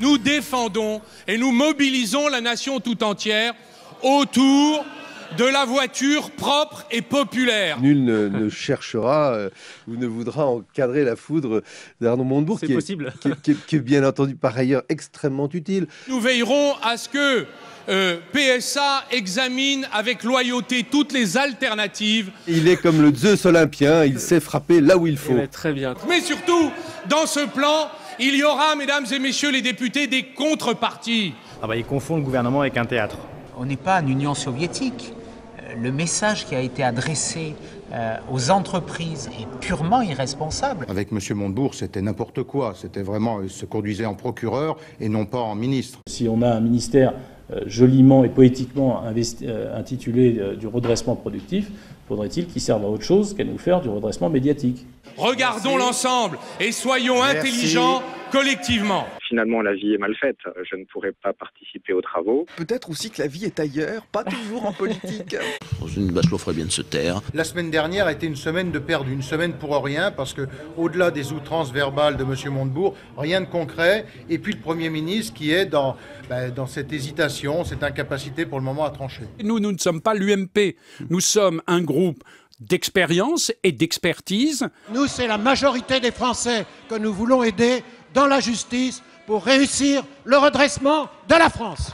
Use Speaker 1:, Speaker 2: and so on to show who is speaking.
Speaker 1: nous défendons et nous mobilisons la nation tout entière autour de la voiture propre et populaire.
Speaker 2: Nul ne, cherchera euh, ou ne voudra encadrer la foudre d'Arnaud Montebourg, qui,
Speaker 3: possible.
Speaker 2: Est, qui, est, bien entendu par ailleurs extrêmement utile.
Speaker 1: Nous veillerons à ce que euh, PSA examine avec loyauté toutes les alternatives.
Speaker 2: Il est comme le Zeus olympien, il sait frapper là où il faut.
Speaker 3: très bien.
Speaker 1: Mais surtout, dans ce plan, il y aura, mesdames et messieurs les députés, des contreparties.
Speaker 3: Ah bah, il confond le gouvernement avec un théâtre.
Speaker 4: On n'est pas en Union soviétique. Euh, le message qui a été adressé euh, aux entreprises est purement irresponsable.
Speaker 5: Avec M. Montebourg, c'était n'importe quoi. C'était vraiment, il se conduisait en procureur et non pas en ministre.
Speaker 6: Si on a un ministère euh, joliment et poétiquement intitulé du redressement productif, faudrait-il qu'il serve à autre chose qu'à nous faire du redressement médiatique?
Speaker 1: Regardons l'ensemble et soyons intelligents collectivement.
Speaker 7: Finalement, la vie est mal faite. Je ne pourrai pas participer aux travaux.
Speaker 8: Peut-être aussi que la vie est ailleurs, pas toujours en politique.
Speaker 9: Une Bachelot ferait bien de se taire.
Speaker 5: La semaine dernière a été une semaine de perdu, une semaine pour rien, parce que au-delà des outrances verbales de M. Montebourg, rien de concret. Et puis le Premier ministre qui est dans, ben, dans cette hésitation, cette incapacité pour le moment à trancher.
Speaker 10: Nous, nous ne sommes pas l'UMP. Nous sommes un groupe d'expérience et d'expertise.
Speaker 11: Nous, c'est la majorité des Français que nous voulons aider dans la justice pour réussir le redressement de la France.